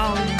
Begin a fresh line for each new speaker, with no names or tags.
down.